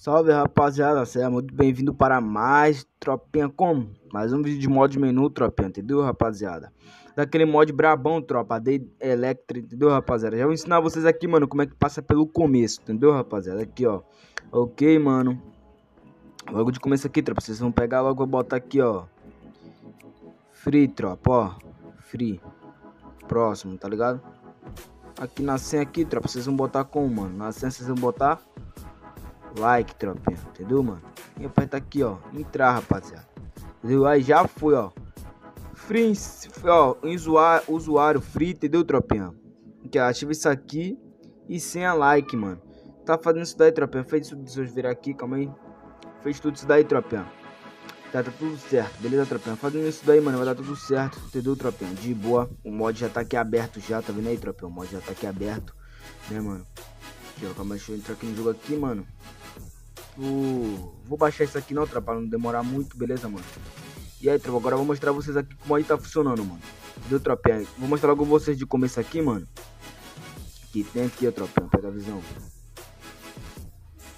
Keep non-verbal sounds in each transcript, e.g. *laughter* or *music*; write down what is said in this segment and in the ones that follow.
Salve rapaziada, seja muito bem-vindo para mais Tropinha como? Mais um vídeo de mod menu, Tropinha, entendeu rapaziada? Daquele mod brabão, tropa, de Electric, entendeu rapaziada? Já vou ensinar vocês aqui, mano, como é que passa pelo começo, entendeu rapaziada? Aqui, ó, ok, mano Logo de começo aqui, tropa, vocês vão pegar logo, vou botar aqui, ó Free, tropa, ó Free Próximo, tá ligado? Aqui na senha aqui, tropa, vocês vão botar como, mano? Na senha vocês vão botar like, tropinha, entendeu, mano? E aperta aqui, ó, entrar, rapaziada. Entendeu? Aí já foi, ó. Free, ó, usuário, usuário free, entendeu, tropinha? Que ativa isso aqui e sem a like, mano. Tá fazendo isso daí, tropinha? Fez tudo, eu virar aqui, calma aí. Fez tudo isso daí, tropinha. Tá, tá tudo certo, beleza, tropinha? Fazendo isso daí, mano, vai dar tudo certo, entendeu, tropinha? De boa, o mod já tá aqui aberto já, tá vendo aí, tropinha? O mod já tá aqui aberto, né, mano? Calma, deixa eu entrar aqui no jogo aqui, mano. Vou, vou baixar isso aqui não, tropa, pra não demorar muito, beleza, mano? E aí, tropa, agora eu vou mostrar vocês aqui como aí tá funcionando, mano. Viu, tropinha? Vou mostrar logo vocês de começo aqui, mano. Que tem aqui, ó, tropinha, pega a visão.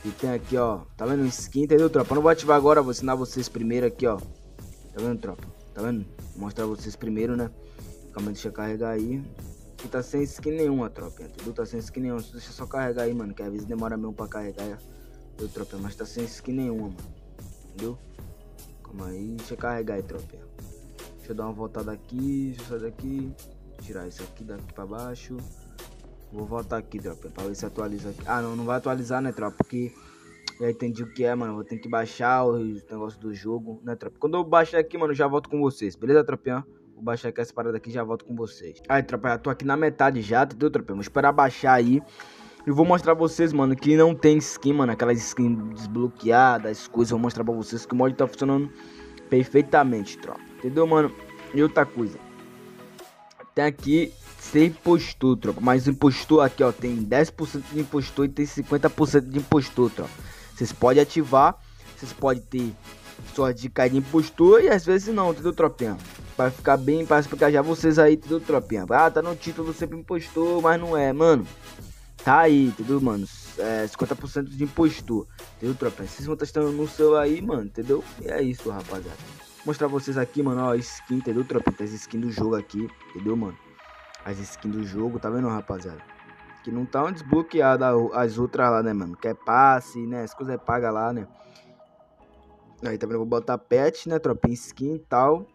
E tem aqui, ó, tá vendo? Skin, entendeu, tropa? Eu não vou ativar agora, vou ensinar vocês primeiro aqui, ó. Tá vendo, tropa? Tá vendo? Vou mostrar vocês primeiro, né? Calma, deixa eu carregar aí. Aqui tá sem skin nenhuma, tropa, entendeu? Tá sem skin nenhuma. Deixa eu só carregar aí, mano, que às vezes demora mesmo pra carregar. Tropa, mas tá sem skin nenhuma, mano. Entendeu? Calma aí, deixa eu carregar aí, tropa. Deixa eu dar uma voltada aqui, deixa eu sair daqui. Tirar isso aqui daqui pra baixo. Vou voltar aqui, tropa, pra ver se atualiza aqui. Ah, não, não vai atualizar, né, tropa? Porque já entendi o que é, mano. Vou ter que baixar o negócio do jogo, né, tropa? Quando eu baixar aqui, mano, já volto com vocês, beleza, tropinha? Vou baixar aqui essa parada aqui já volto com vocês. Aí, tropa, já tô aqui na metade já, entendeu, tropa? Vou esperar baixar aí. E vou mostrar pra vocês, mano, que não tem skin, mano. Aquelas skins desbloqueadas, coisas. Vou mostrar pra vocês que o mod tá funcionando perfeitamente, tropa. Entendeu, mano? E outra coisa. Tem aqui sem impostor, tropa. Mas impostor aqui, ó, tem 10% de impostor e tem 50% de impostor, tropa. Vocês podem ativar, vocês podem ter sua dica de impostor e às vezes não, entendeu, tropinha? Vai ficar bem, para explicar já vocês aí, entendeu, tropinha? Ah, tá no título sempre impostor, mas não é, mano. Tá aí, entendeu, mano? É, 50% de impostor, entendeu, tropinha? Vocês vão testando no seu aí, mano, entendeu? E é isso, rapaziada. Vou mostrar vocês aqui, mano, ó, skin, entendeu? Tem as skins do jogo aqui, entendeu, mano? as skins do jogo, tá vendo, rapaziada? Que não tá desbloqueada as outras lá, né, mano? Que é passe, né? As coisas é paga lá, né? Aí também vou botar pet, né, tropinha skin e tal.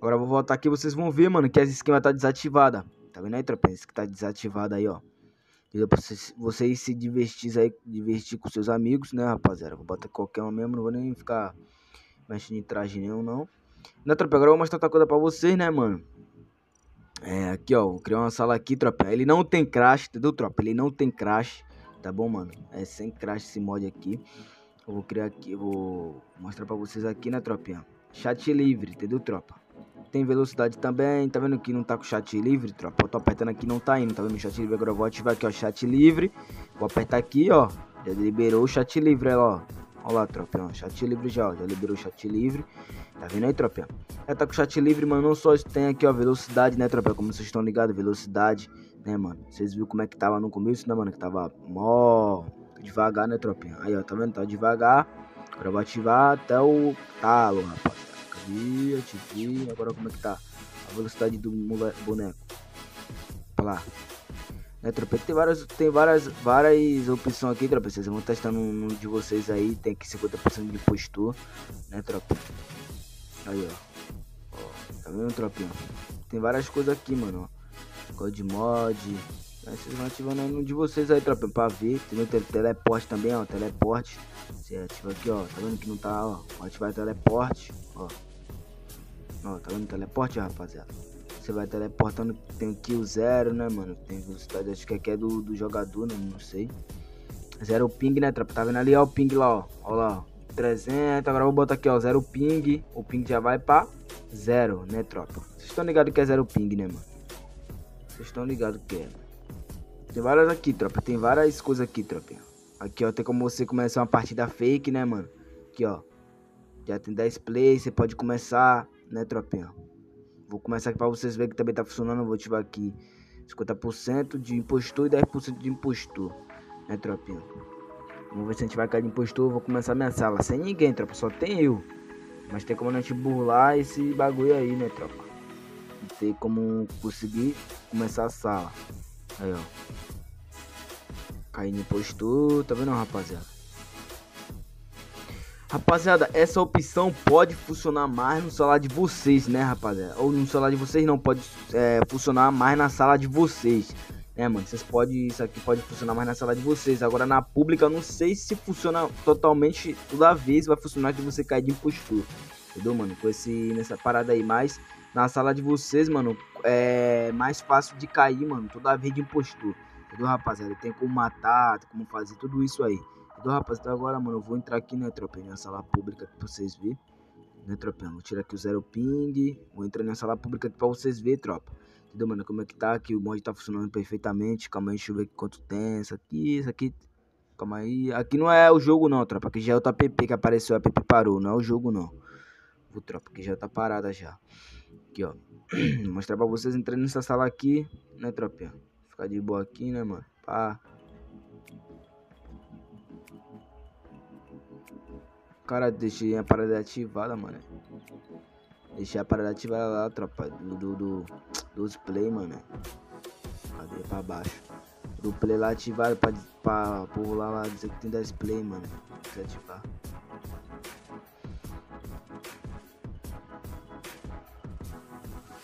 Agora vou voltar aqui, vocês vão ver, mano, que as skins vai estar tá desativada. Tá vendo aí, tropinha? Esse que tá desativada aí, ó. Pra vocês, vocês se divertir aí, divertir com seus amigos, né, rapaziada? Vou botar qualquer um mesmo, não vou nem ficar mexendo em traje nenhum, não. Né, tropa? Agora eu vou mostrar outra coisa pra vocês, né, mano? É, aqui, ó, vou criar uma sala aqui, tropa. Ele não tem crash, entendeu, tropa? Ele não tem crash, tá bom, mano? É sem crash esse mod aqui. Eu vou criar aqui, vou mostrar pra vocês aqui, né, tropinha? Chat livre, entendeu, tropa? Tem velocidade também, tá vendo que não tá com chat livre, tropa? Eu tô apertando aqui não tá indo, tá vendo o chat livre? Agora eu vou ativar aqui, ó, chat livre. Vou apertar aqui, ó, já liberou o chat livre, ó. Olha lá, tropa, ó, chat livre já, ó, já liberou o chat livre. Tá vendo aí, tropa? Já tá com o chat livre, mano, não só tem aqui, ó, velocidade, né, tropa? Como vocês estão ligados, velocidade, né, mano? Vocês viram como é que tava no começo, né, mano? Que tava mó devagar, né, tropinha? Aí, ó, tá vendo? Tá devagar. Agora eu vou ativar até o talo, rapaz. Ativei. Agora como é que tá? A velocidade do boneco. Olha lá. Né, tropa? Tem várias, tem várias, várias opções aqui, tropa. Vocês vão testando no de vocês aí. Tem aqui 50% de postura, né, tropa? Aí, ó. Tá vendo, tropinha? Tem várias coisas aqui, mano. God mod. Aí vocês vão ativando no de vocês aí, tropa, pra ver. Tem o teleporte também, ó. Teleporte. Você ativa aqui, ó. Tá vendo que não tá, ó. Vou ativar teleporte, ó. Ó, tá vendo teleporte, rapaziada? Você vai teleportando, tem o zero, né, mano? Tem velocidade, acho que aqui é do, do jogador, né? Não sei. Zero ping, né, tropa? Tá vendo ali, ó, o ping lá, ó. Ó lá, ó. 300. Agora vou botar aqui, ó, zero ping. O ping já vai pra zero, né, tropa? Vocês estão ligados que é zero ping, né, mano? Vocês estão ligados que é. Tem várias aqui, tropa. Tem várias coisas aqui, tropa. Aqui, ó, tem como você começar uma partida fake, né, mano? Aqui, ó. Já tem 10 plays, você pode começar, né, tropinha? Vou começar aqui pra vocês verem que também tá funcionando. Vou ativar aqui 50% de impostor e 10% de impostor. Né, tropinha? Vamos ver se a gente vai cair de impostor. Vou começar minha sala sem ninguém, tropa. Só tem eu. Mas tem como a gente burlar esse bagulho aí, né, tropa? Tem como conseguir começar a sala. Aí, ó. Cair no impostor. Tá vendo, rapaziada? Rapaziada, essa opção pode funcionar mais no celular de vocês, né, rapaziada? Ou no celular de vocês não pode é, funcionar mais na sala de vocês. É, mano, vocês podem. Isso aqui pode funcionar mais na sala de vocês. Agora na pública, não sei se funciona totalmente toda vez. Vai funcionar que você cai de impostor. Entendeu, mano? Com esse. nessa parada aí. Mas na sala de vocês, mano, é mais fácil de cair, mano. Toda vez de impostor. Entendeu, rapaziada? Tem como matar, tem como fazer tudo isso aí. Entendeu, rapaziada? Então agora, mano, eu vou entrar aqui, né, tropa, na sala pública pra vocês verem. Né, tropa? Vou tirar aqui o zero ping. Vou entrar na sala pública aqui pra vocês verem, tropa. Entendeu, mano? Como é que tá aqui? O mod tá funcionando perfeitamente. Calma aí, deixa eu ver quanto tem. Isso aqui, isso aqui. Calma aí. Aqui não é o jogo, não, tropa. Aqui já é o app que apareceu. O app parou. Não é o jogo, não. Vou, tropa, que já tá parada já. Aqui, ó. *clears throat* Vou mostrar pra vocês entrando nessa sala aqui, né, tropinha? Ficar de boa aqui, né, mano? Pá. Cara, deixei a parada ativada, mano. Deixei a parada ativada lá, tropa. Do, do, do, dos play, mano. Cadê? Pra baixo. Do play lá ativado pra, pra pular lá, dizer que tem 10 play, mano. ativar.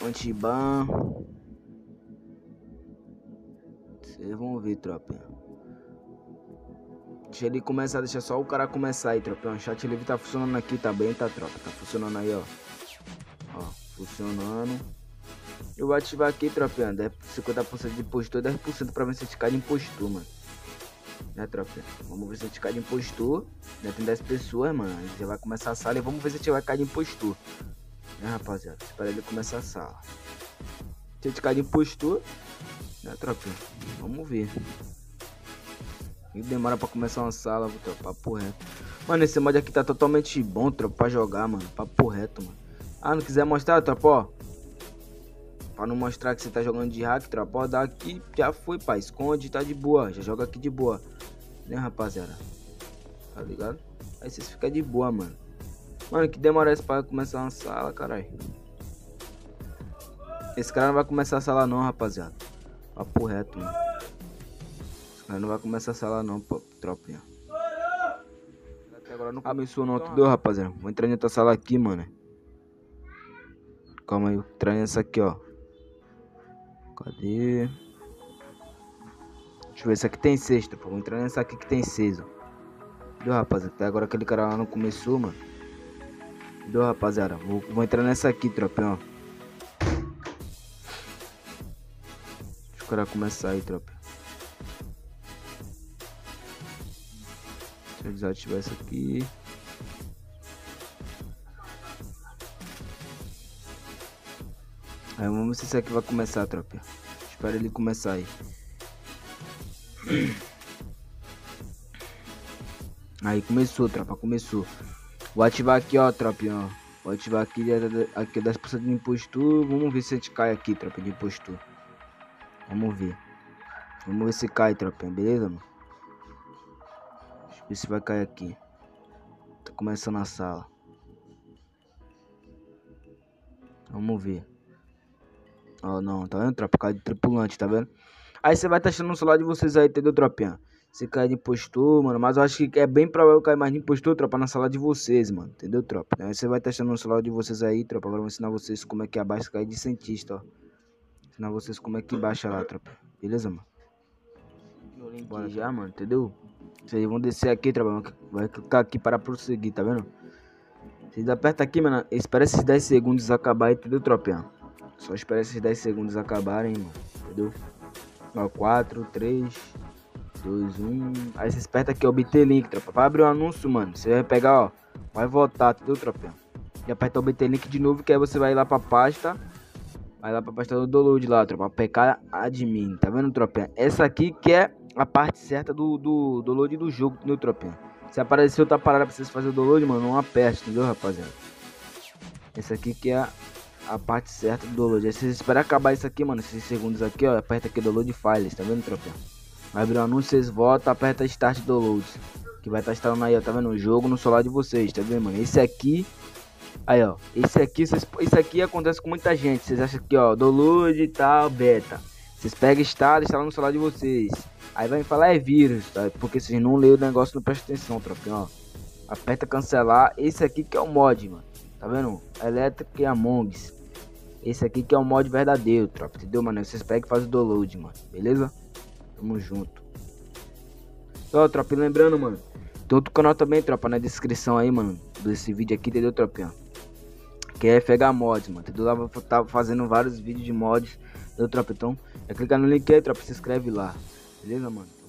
Antiban. Vocês vão ver, tropa. Deixa ele começar, deixa só o cara começar aí, tropa. O chat livre tá funcionando aqui, tá bem, tá, tropa? Tá funcionando aí, ó. Ó, funcionando. Eu vou ativar aqui, tropinha. 50% de impostor, 10% pra ver se cai de impostor, mano. Né, tropinha? Vamos ver se cai de impostor. Já tem 10 pessoas, mano. Já vai começar a sala e vamos ver se vai cair de impostor. Né, rapaziada? Espera ele começar a sala. Se cai de impostor, né, tropinha? Vamos ver. E demora pra começar uma sala, tropa, papo reto. Mano, esse mod aqui tá totalmente bom, tropa, pra jogar, mano. Papo reto, mano. Ah, não quiser mostrar, tropa, ó. Pra não mostrar que você tá jogando de hack, tropa, ó, dá aqui, já foi, pai. Esconde, tá de boa. Já joga aqui de boa. Né, rapaziada? Tá ligado? Aí vocês ficam de boa, mano. Mano, que demora esse pra começar uma sala, caralho. Esse cara não vai começar a sala não, rapaziada. Papo reto, mano. Mas não vai começar a sala não, pô, tropinha. Até agora não começou não, entendeu, rapaziada? Vou entrar nessa sala aqui, mano. Calma aí, vou entrar nessa aqui, ó. Cadê? Deixa eu ver, essa aqui tem seis, pô. Vou entrar nessa aqui que tem seis, ó. Entendeu, rapaziada? Até agora aquele cara lá não começou, mano. Entendeu, rapaziada? Vou, vou entrar nessa aqui, tropinha, ó. Deixa o cara começar aí, tropa. Deixa isso aqui. Aí vamos ver se isso aqui vai começar, tropa. Espera ele começar aí. Aí começou, tropa, começou. Vou ativar aqui, ó, tropinha. Vou ativar aqui, aqui 10% de impostor. Vamos ver se a gente cai aqui, tropa, de impostor. Vamos ver. Vamos ver se cai, tropinha, beleza, mano? Se vai cair aqui. Tá começando a sala. Vamos ver. Ó, oh, não, tá vendo, tropa? Cai de tripulante, tá vendo? Aí você vai testando no celular de vocês aí, entendeu, tropinha? Se cair de impostor, mano. Mas eu acho que é bem provável cair mais de impostor, tropa, na sala de vocês, mano. Entendeu, tropa? Aí você vai testando no celular de vocês aí, tropa. Agora eu vou ensinar vocês como é que abaixa cair de cientista, ó. Ensinar vocês como é que baixa lá, tropa. Beleza, mano? Bora já, mano, entendeu? Vocês vão descer aqui, trabalho. Vai clicar aqui para prosseguir, tá vendo? Vocês apertam aqui, mano. Espera esses 10 segundos acabar, entendeu, tropinha? Só espera esses 10 segundos acabarem, mano. Entendeu? Ó, 4, 3, 2, 1. Aí você aperta aqui, obter link, tropa. Vai abrir o um anúncio, mano. Você vai pegar, ó. Vai voltar, entendeu, tropinha? E aperta obter link de novo, que aí você vai lá pra pasta. Vai lá pra pasta do download lá, tropa. PK admin, tá vendo, tropinha? Essa aqui que é a parte certa do, do download do jogo, entendeu, tropinha? Se aparecer outra parada pra vocês fazerem o download, mano, não aperte, entendeu, rapaziada? Essa aqui que é a, parte certa do download. Aí vocês esperam acabar isso aqui, mano, esses segundos aqui, ó, aperta aqui download files, tá vendo, tropinha? Vai abrir o um anúncio, vocês voltam, aperta start downloads. Que vai estar tá instalando aí, ó, tá vendo? O jogo no celular de vocês, tá vendo, mano? Esse aqui Aí, ó. Esse aqui, vocês, isso aqui acontece com muita gente. Vocês acham que, ó, download e tal, beta. Vocês pegam, instalam, instalam no celular de vocês. Aí vai falar é vírus, tá? Porque vocês não lêem o negócio, não presta atenção, tropinho, ó. Aperta cancelar. Esse aqui que é o mod, mano. Tá vendo? Electric Among Us. Esse aqui que é o mod verdadeiro, tropa. Entendeu, mano? Vocês pegam e fazem o download, mano. Beleza? Tamo junto. Ó, tropa, lembrando, mano. Tem outro canal também, tropa, na descrição aí, mano. Desse vídeo aqui, entendeu, tropinha? Que é FH Mods, mano. Entendeu? Lá vou estar tá fazendo vários vídeos de mods. Entendeu, tropa? Então, é clicar no link aí, tropa. Se inscreve lá. Beleza, mano?